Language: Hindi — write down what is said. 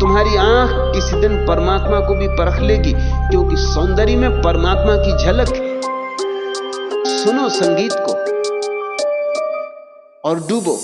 तुम्हारी आँख किसी दिन परमात्मा को भी परख लेगी, क्योंकि सौंदर्य में परमात्मा की झलक है। सुनो संगीत को और डूबो।